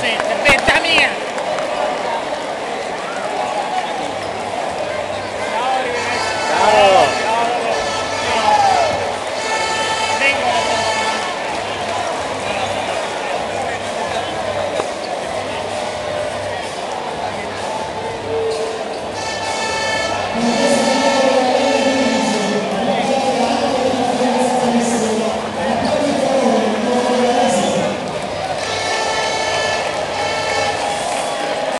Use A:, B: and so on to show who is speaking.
A: gente. Benjamin.